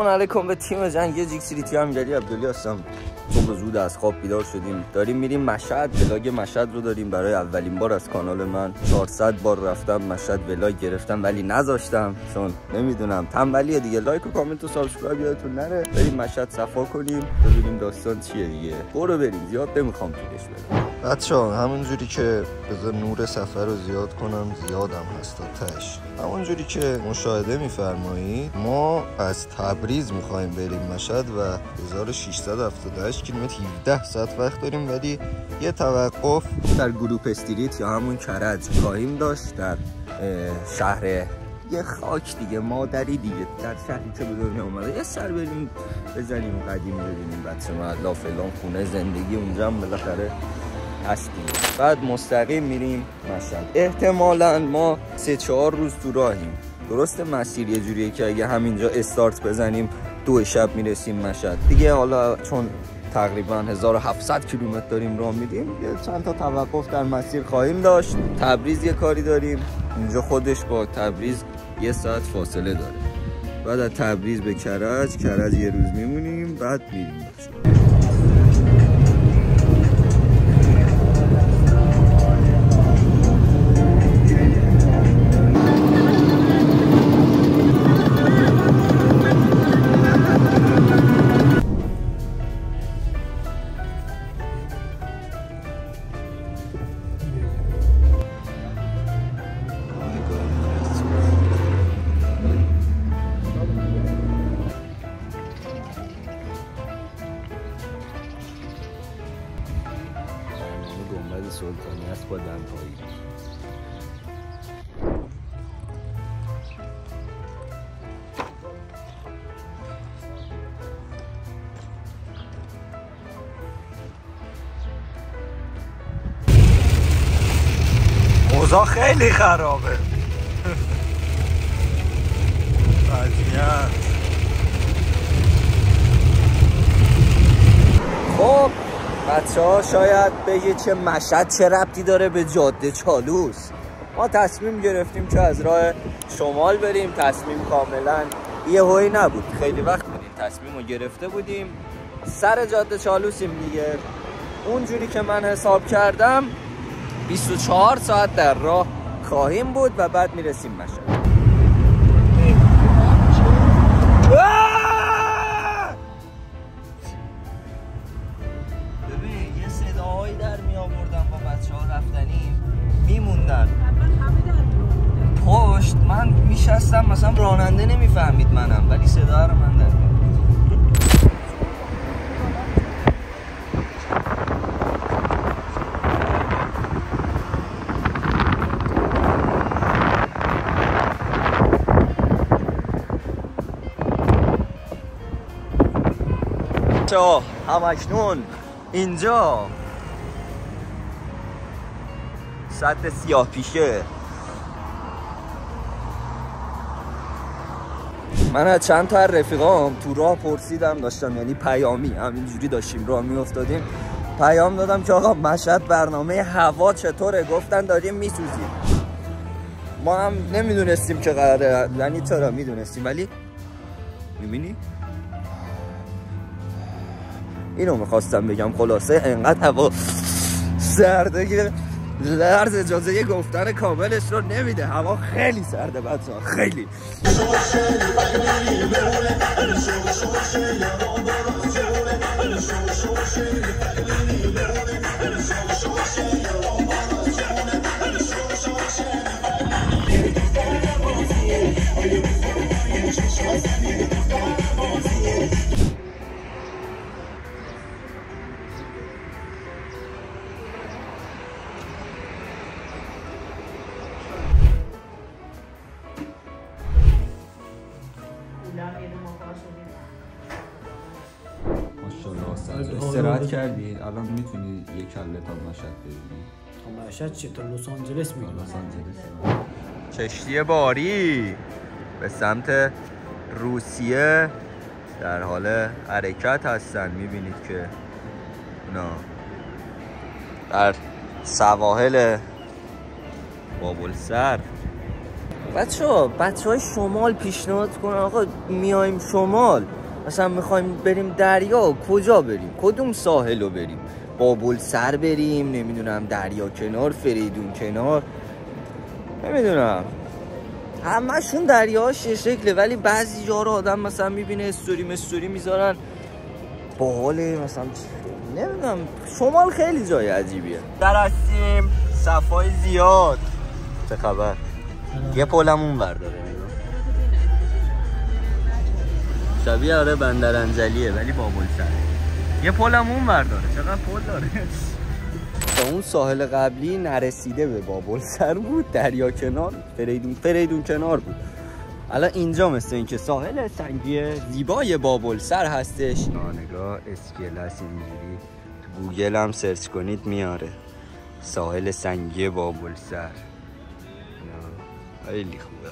سلام علیکم به تیم جنگ. یه جیکسیری تی امیرعلی عبدلی هستم صبح زود از خواب بیدار شدیم. داریم میریم مشهد. vlog مشهد رو داریم برای اولین بار از کانال من. 400 بار رفتم مشهد vlog گرفتم ولی نذاشتم. چون نمی‌دونم. تنبلیه دیگه. like و کامنت و subscribe یادتون نره. بریم مشهد صفا کنیم. ببینیم داستان چیه دیگه. برو بریم. زیاد نمی‌خوام طولش بدم بچه ها همون جوری که بذار نور سفر رو زیاد کنم زیادم هست تا تش. همون جوری که مشاهده میفرمایید ما از تبریز می‌خوایم بریم مشهد و 1678 کیلومتر 17 ساعت وقت داریم ولی یه توقف در گروپ استریت یا همون کرج خواهیم داشت در شهر یه خاک دیگه مادری دیگه در شهری که به دنیا اومده. یه سر بریم بزنیم قدیم ببینیم. بچه ما فلان خونه زندگی اونجا هم بالاخره هستیم. بعد مستقیم میریم مشهد احتمالا ما سه چهار روز تو راهیم. درست مسیر یه جوریه که اگه همینجا استارت بزنیم دو شب می‌رسیم مشهد. دیگه حالا چون تقریبا 1700 کیلومتر داریم راه میدیم یه چند تا توقف در مسیر خواهیم داشت. تبریز یه کاری داریم. اینجا خودش با تبریز یه ساعت فاصله داره. بعد از تبریز به کرج کرج یه روز میمونیم بعد میریم. اوضاع خیلی خرابه. خب بچه ها شاید بگه چه مشهد چه ربطی داره به جاده چالوس. ما تصمیم گرفتیم که از راه شمال بریم. تصمیم کاملا یه هوی نبود. خیلی وقت بودیم تصمیم رو گرفته بودیم. سر جاده چالوسیم دیگه. اونجوری که من حساب کردم 24 ساعت در راه خواهیم بود و بعد می‌رسیم مشهد. میشستم مثلا راننده نمی‌فهمید منم ولی صدا رو من در همکنون. اینجا. سطح سیاه پیشه. من از چند تا رفیقام تو راه پرسیدم داشتم یعنی پیامی همینجوری داشتیم راه میافتادیم. پیام دادم که آقا مشهد برنامه هوا چطوره؟ گفتن داریم میسوزیم. ما هم نمی‌دونستیم که قراره یعنی چرا می‌دونستیم؟ ولی می‌بینی؟ اینو می‌خواستم بگم. خلاصه انقدر هوا سرده لرز اجازه گفتن کاملش رو نمیده. هوا خیلی سرده بچه ها خیلی استراحت کردی؟ الان می‌تونی یه کله تا مشهد ببینی؟ تا مشهد چی؟ تا لس آنجلس میگم لس آنجلس. کشتی باری به سمت روسیه در حال حرکت هستن. می‌بینید که اونا در سواحل بابل سر بچه ها بچه های شمال پیشنهاد کنن آقا میایم شمال. مثلا می‌خوایم بریم دریا کجا بریم؟ کدوم ساحل رو بریم؟ بابل سر بریم نمی‌دونم دریا کنار فریدون کنار. نمی‌دونم. همشون دریاش شکله ولی بعضی جا رو آدم مثلا می‌بینه استوری مستوری می‌ذارن. باحاله مثلا نمی‌دونم. شمال خیلی جای عجیبیه. در هستیم. صفای زیاد. چه خبر؟ یه پولم اون برداره شبیه آره بندر انجلیه ولی بابل سره یه پولم اون برداره. چقدر پول داره. تا اون ساحل قبلی نرسیده به بابل سر بود دریا کنار فریدون فریدون کنار بود. الان اینجا مثل اینکه ساحل سنگی زیبای بابل سر هستش. نگاه اسکلس اینجوری. تو گوگل هم search کنید میاره. ساحل سنگی بابل سر. خیلی خوبه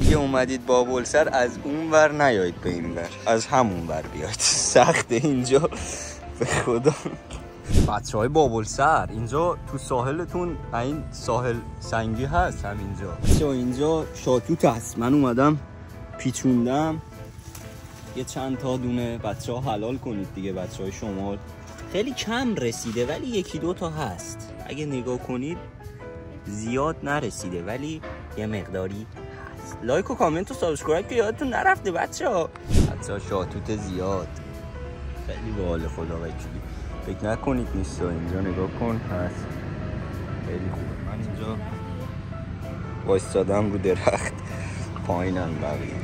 دیگه اومدید بابل سر از اون ور نیایید به این ور. از همون ور بیاید. سخت اینجا. به خدا. بچه های بابل سر اینجا تو ساحلتون این ساحل سنگی هست همینجا. بچه اینجا شاتوت هست. من اومدم پیچوندم. یه چند تا دونه بچه ها حلال کنید دیگه بچه های شمال خیلی کم رسیده ولی یکی دو تا هست. اگه نگاه کنید زیاد نرسیده ولی یه مقداری هست. like و کامنت و subscribe که یادتون نرفته بچه ها. ها شاتوت زیاد. خیلی باحال خدا وکیلی فکر نکنید نیست اینجا نگاه کن. هست خیلی خوبه من اینجا وایستادم رو درخت. پایینن بقیه.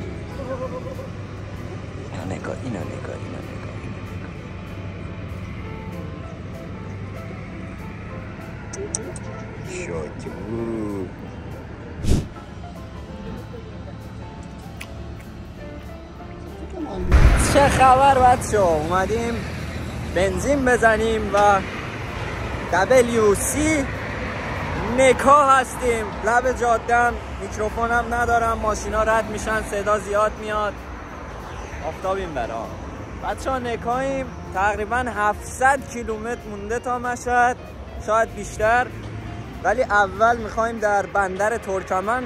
اینا نگاه اینا نگاه اینا نگاه شاتو چه خبر بچه اومدیم بنزین بزنیم و WC نکا هستیم. لب جادم میکروفونم ندارم ماشینا رد میشن صدا زیاد میاد. آفتابیم برا. بچه ها نکاییم. تقریبا 700 کیلومتر مونده تا مشهد. شاید بیشتر. ولی اول می‌خوایم در بندر ترکمن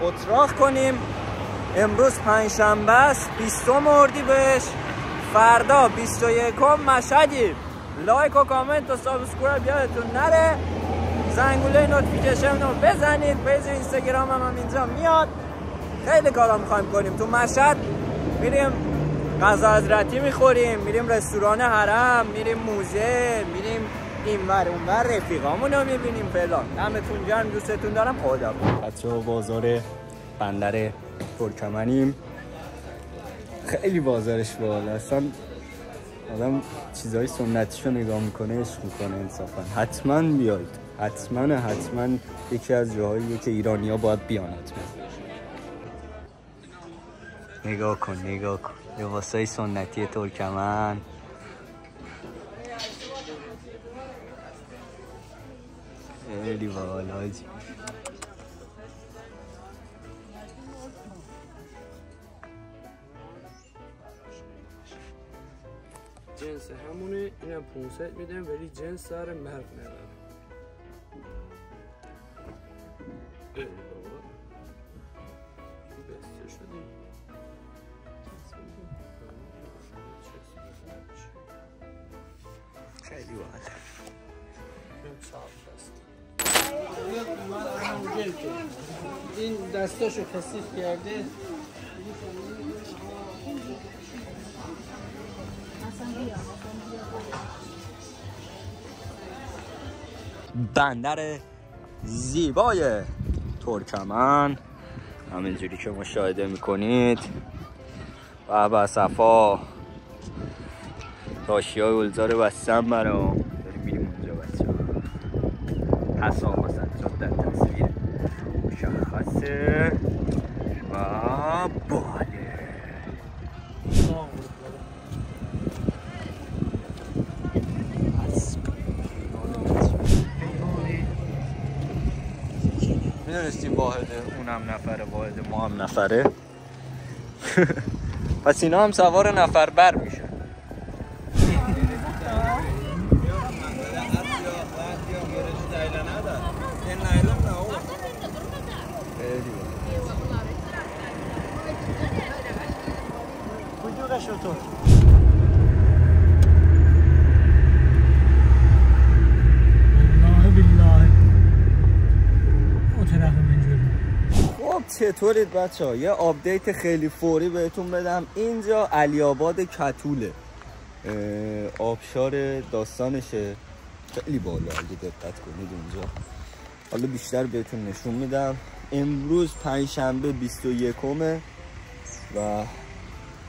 اتراق کنیم. امروز پنجشنبه است. 20 اردیبهشت فردا 21 مشهدیم like و کامنت و subscribe یادتون نره. زنگوله notification رو بزنید. page اینستاگرام هم, هم اینجا میاد. خیلی کارا می‌خوایم کنیم. تو مشهد میریم غذا حضرتی می‌خوریم. میریم رستوران حرم. میریم موزه. میریم اینور اونور. رفیقامون رو می‌بینیم. فلان. دمتون گرم. دوستتون دارم. خدا بچه بازار بندر ترکمنیم. خیلی بازارش بالا اصلا آدم چیزهای سنتیش رو نگاه می‌کنه عشق می‌کنه انصافا. حتما بیاید. حتما حتما یکی از جاهاییه که ایرانی ها باید بیان حتما. نگاه کن نگاه کن. لباسای سنتی ترکمن. خیلی بالا جنس همونه اینم 500 میدم ولی جنس سر مرد نداره خیلی بابا. بسته شدیم خیلی بالا این دستاشو کثیف کرده. بندر زیبای ترکمن. همینجوری که مشاهده می‌کنید. و با صفا. تاشی های اولزار بستن برام. داریم میریم اونجا بچه حساب مسجد در تصویر مشخصه و باله می‌دونستی واحد اونم نفره واحد ما هم نفره؟ پس اینا هم سوار نفر بر میشن خیلی صندوق شطور والله بالله اون طرف منجوری خب چطورید بچه ها؟ یه آپدیت خیلی فوری بهتون بدم. اینجا علی آباد کتوله آبشار داستانشه. خیلی بالا اگه دقت کنید اونجا حالا بیشتر بهتون نشون میدم. امروز پنجشنبه 21 و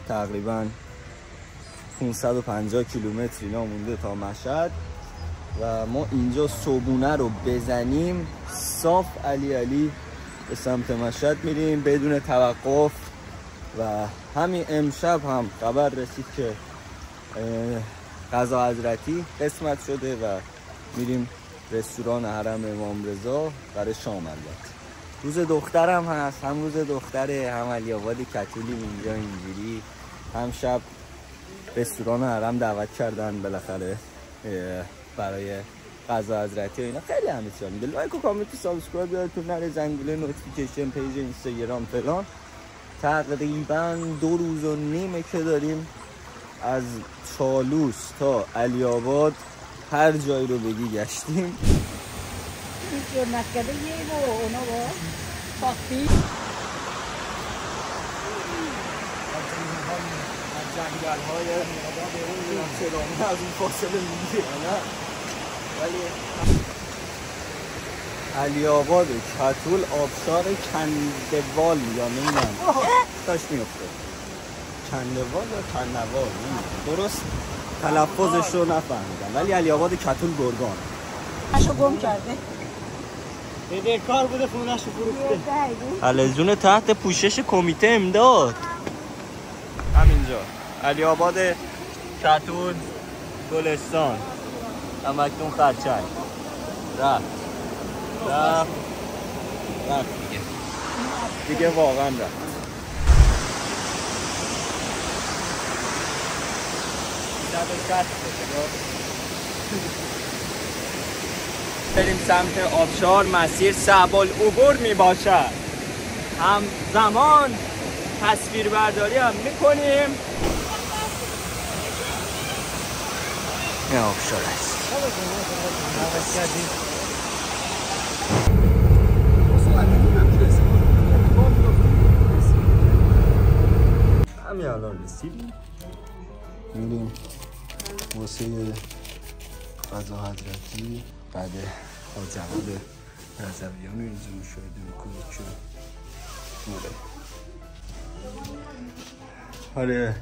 تقریبا 550 کیلومتر اینا مونده تا مشهد. و ما اینجا صبونه رو بزنیم. صاف علی علی به سمت مشهد میریم بدون توقف و همین امشب هم خبر رسید که غذا حضرتی قسمت شده و میریم رستوران حرم امام رضا برای شام البته. روز دخترم هست هم روز دختره هم علی آباد کتولی اینجا اینجوری. هم شب رستوران حرم دعوت کردن بالاخره برای غذا حضرتی و اینا. خیلی همه چیزا میده like و کامنت و subscribe یادتون نره زنگوله notification page اینستاگرام فلان. تقریبا دو روز و نیمه که داریم از چالوس تا علی آباد هر جایی رو بگی گشتیم. جرمت کرده یه با اونا با ساختی جنگل های از این فاصله می‌گیره نه ولی علی آباد کتول آبشار کندوال یا نمی‌دونم. داشت میفته کندوال یا کندوال درست تلفظش رو نفهمیدم. ولی علی آباد کتول گرگان. اشو گم کرده. بده کار بوده خونش رو فروخته. حلزون تحت پوشش کمیته امداد. همینجا. علی آباد کتون گلستان. همکنون خرچنگ. رفت. رفت. رفت. دیگه دیگه واقعا رفت. بریم سمت آبشار مسیر صعب العبور می باشد هم زمان تصویر برداری هم می‌کنیم. این آبشار است. همین الان رسیدیم. میریم واسه غذا حضرتی. بعد با رو اینجا مشاهده می‌کنید که موره آره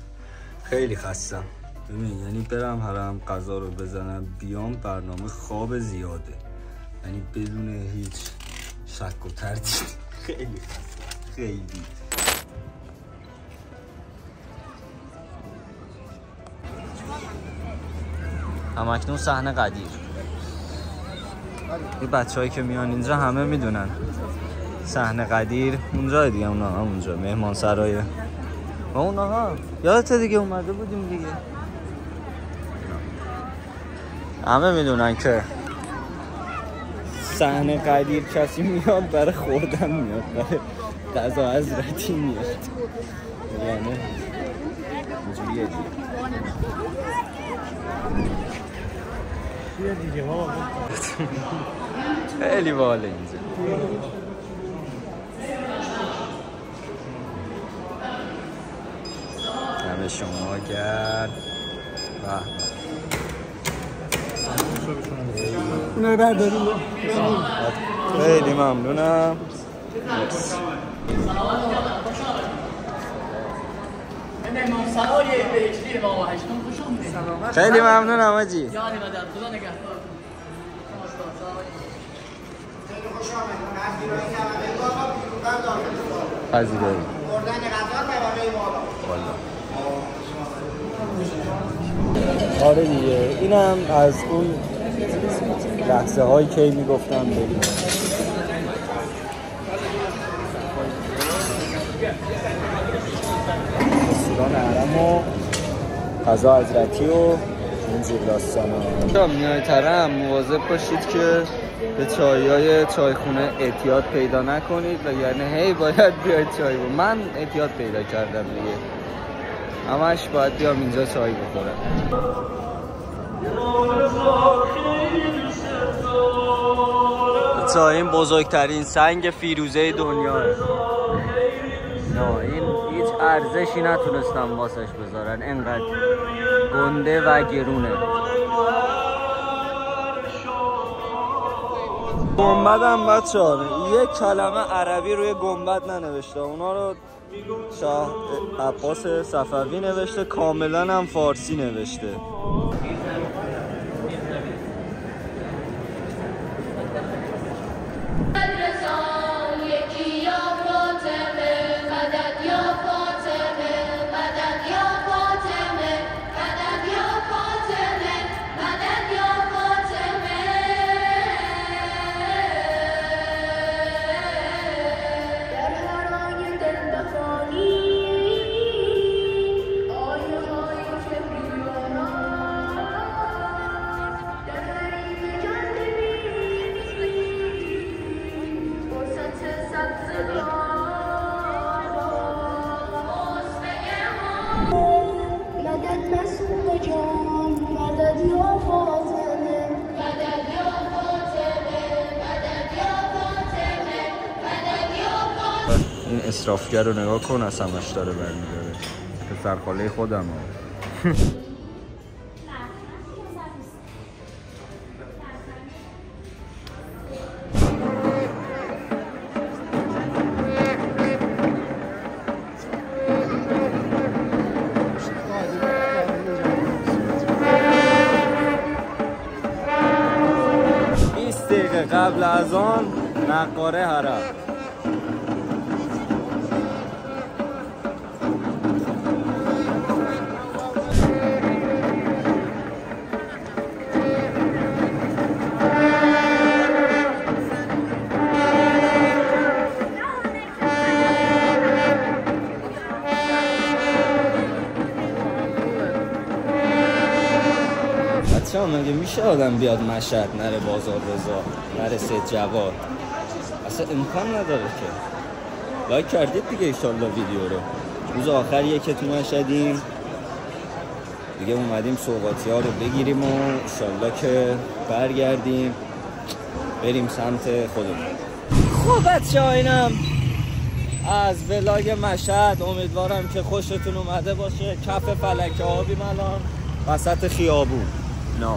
خیلی خستم. ببین یعنی برم حرم غذا رو بزنم بیام برنامه خواب زیاده. یعنی بدون هیچ شک و تردید. خیلی خیلی. همکنون صحنه قدیر. این بچه هایی که میان اینجا همه می‌دونن. صحنه قدیر اونجا دیگه اونا هم اونجا. مهمان سرای و اونا ها یادت دیگه اومده بودیم دیگه. همه می‌دونن که صحنه قدیر کسی میاد برای خوردن میاد برای غذا حضرتی میاد. یعنی اینجوریه دیگه. خیلی باله اینجا. همه شما گرد. به اونو رو برداریم. خیلی ممنونم. خیلی ممنونم آجی. پذیرایی. آره دیگه. اینم از اون لحظه هایی که می‌گفتم بریم رستوران حرم و غذا حضرتی و این زیر داستان ها. میای ترم مواظب باشید که به چای های چایخونه اعتیاد پیدا نکنید و یعنی هی باید بیاید چای بود من اعتیاد پیدا کردم دیگه. همش باید بیام اینجا چای بخورم. این بزرگترین سنگ فیروزه دنیا. نه این هیچ ارزشی نتونستم واسش بذارن. انقدر گنده و گرونه. گنبدم بچه ها. یک کلمه عربی روی گنبد ننوشته. اونا رو شاه عباس صفوی نوشته. کاملا هم فارسی نوشته. این اسرافگر رو نگاه کن از همش داره برمیداره پسر خاله خودم ها. قبل از آن نقاره حرم مگه میشه آدم بیاد مشهد نره بازار رضا نره سید جواد؟ اصلا امکان نداره که. لایک کردید دیگه ایشالله ویدیو رو. روز آخریه که تو مشهدیم. دیگه اومدیم سوقاتی ها رو بگیریم و ایشالله که برگردیم. بریم سمت خودمون. خب بچه اینم از ولاگ مشهد امیدوارم که خوشتون اومده باشه. کف فلک آبیم الان وسط خیابون. نه.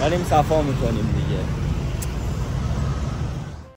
داریم صفا می‌کنیم دیگه.